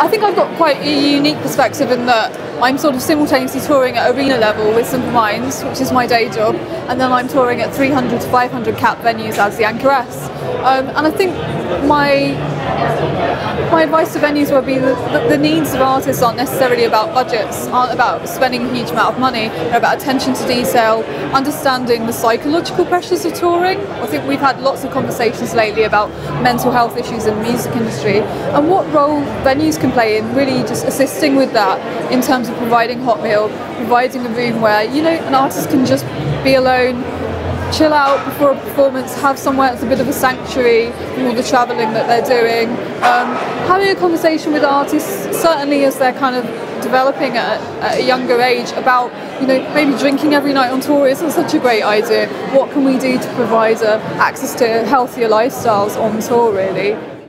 I think I've got quite a unique perspective in that I'm sort of simultaneously touring at arena level with Simple Minds, which is my day job, and then I'm touring at 300 to 500 cap venues as the anchoress. Um, and I think my my advice to venues would be that the needs of artists aren't necessarily about budgets, aren't about spending a huge amount of money, they're about attention to detail, understanding the psychological pressures of touring. I think we've had lots of conversations lately about mental health issues in the music industry and what role venues can play in really just assisting with that in terms of providing hot meal, providing a room where, you know, an artist can just be alone, chill out before a performance, have somewhere that's a bit of a sanctuary from all the travelling that they're doing. Um, having a conversation with artists, certainly as they're kind of developing at, at, a younger age, about you know maybe drinking every night on tour isn't such a great idea. What can we do to provide uh, access to healthier lifestyles on tour, really?